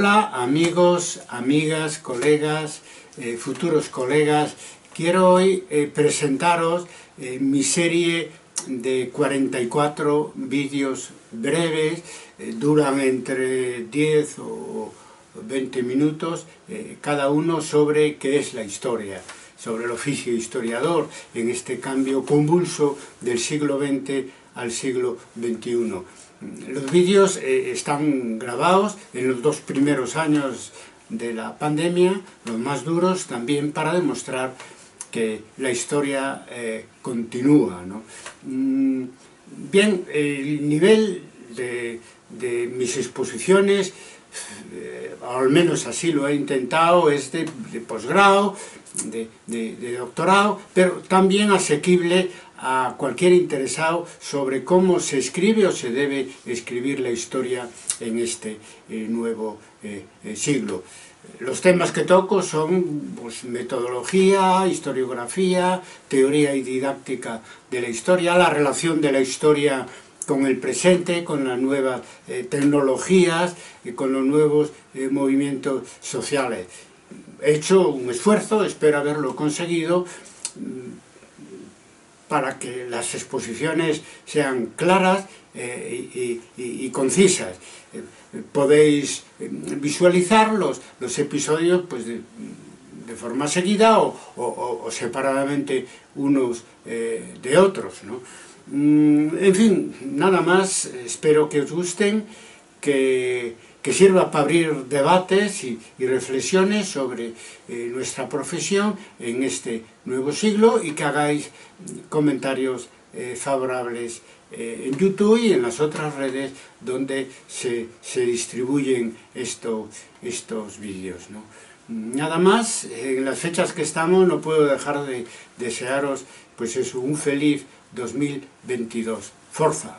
Hola amigos, amigas, colegas, eh, futuros colegas. Quiero hoy eh, presentaros eh, mi serie de 44 vídeos breves, duran entre 10 o 20 minutos, cada uno sobre qué es la historia, sobre el oficio historiador en este cambio convulso del siglo XX al siglo XXI. Los vídeos eh, están grabados en los dos primeros años de la pandemia, los más duros también para demostrar que la historia eh, continúa. Mm, bien, el nivel de, mis exposiciones, eh, al menos así lo he intentado, es de, posgrado, de doctorado, pero también asequible a cualquier interesado sobre cómo se escribe o se debe escribir la historia en este eh, nuevo eh, siglo. Los temas que toco son pues, metodología, historiografía, teoría y didáctica de la historia, la relación de la historia con el presente, con las nuevas tecnologías y con los nuevos movimientos sociales. He hecho un esfuerzo, espero haberlo conseguido, para que las exposiciones sean claras eh, y, concisas. Eh, podéis eh, visualizar los, episodios pues, de, forma seguida o, separadamente unos de otros. Mm, en fin, nada más, espero que os gusten, que que sirva para abrir debates y, reflexiones sobre eh, nuestra profesión en este nuevo siglo y que hagáis comentarios eh, favorables eh, en YouTube y en las otras redes donde se, distribuyen estos vídeos. Nada más, en las fechas que estamos no puedo dejar de desearos pues eso, un feliz 2022. ¡Forza!